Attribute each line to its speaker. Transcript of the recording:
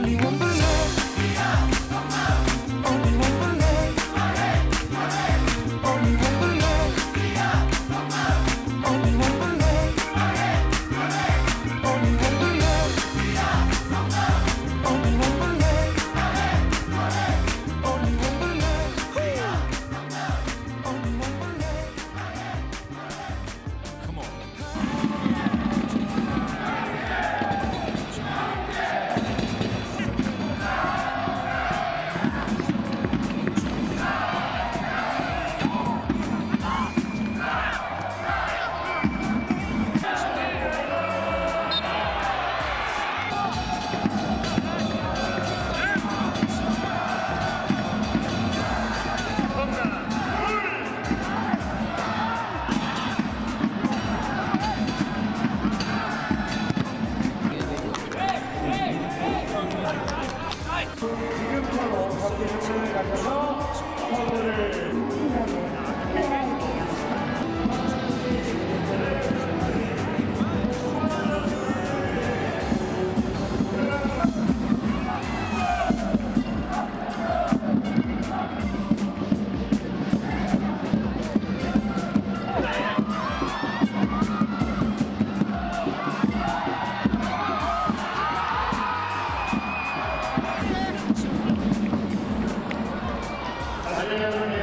Speaker 1: only one Hallelujah.